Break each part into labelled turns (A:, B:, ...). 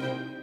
A: Thank you.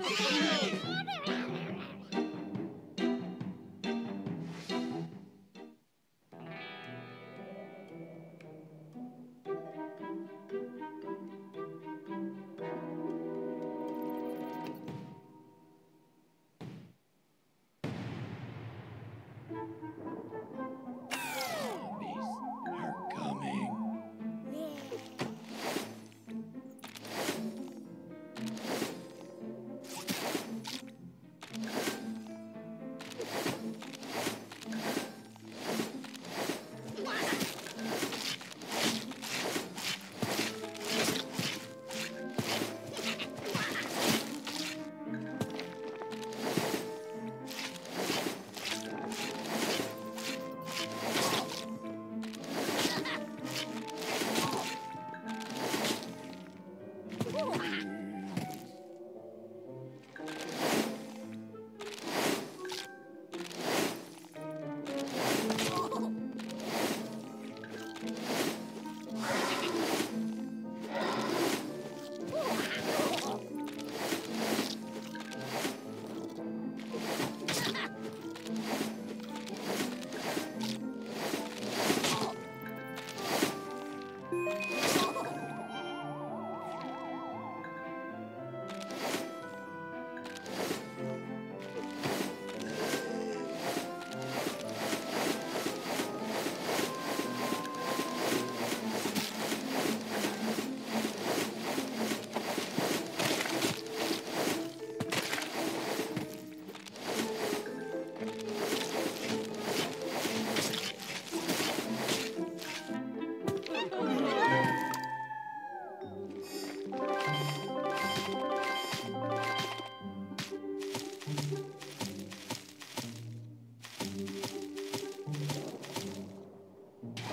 A: Strawberry!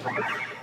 A: Thank you.